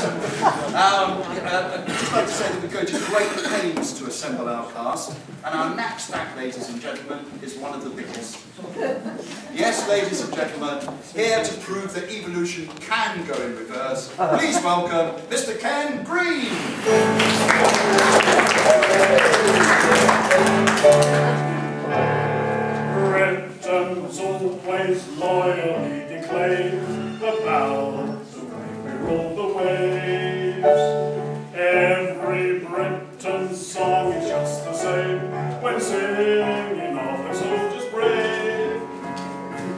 Um, uh, I'd just like to say that we go to great pains to assemble our cast, and our knapsack, ladies and gentlemen, is one of the biggest. Yes, ladies and gentlemen, here to prove that evolution can go in reverse, please welcome Mr. Ken Green. Britons always loyally the way song just the same when singing of the soldiers brave.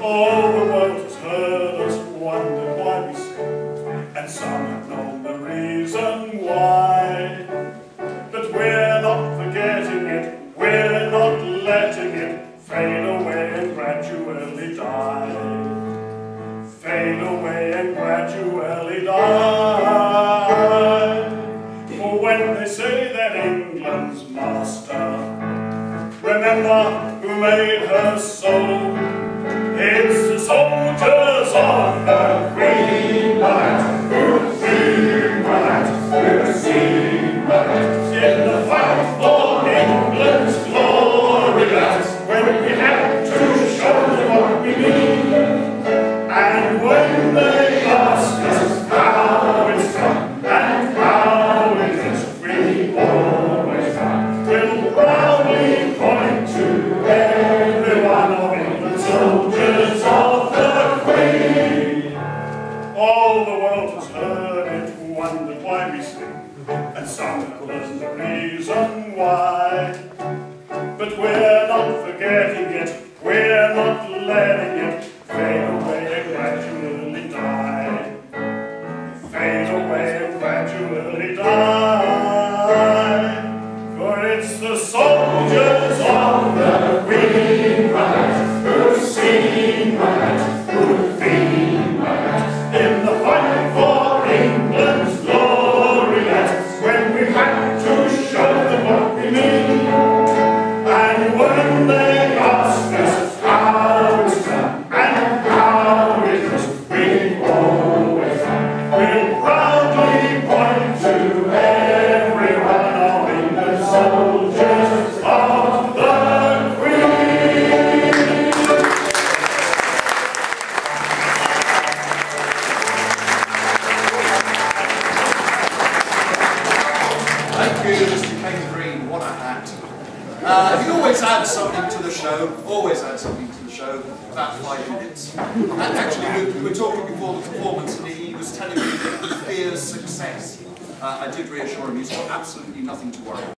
All the world has heard us, wondered why we sing, and some have known the reason why. But we're not forgetting it, we're not letting it fade away and gradually die. Fade away and gradually die. That England's master, remember who made her so. The world has heard it, wondered why we sing, and some learned the reason why. But we're not forgetting it, we're not letting it fade away and gradually die. Fade away and gradually die. Uh, he always adds something to the show, always adds something to the show, about five minutes. And actually, we, we were talking before the performance, and he was telling me that he fears success. Uh, I did reassure him he's got absolutely nothing to worry about.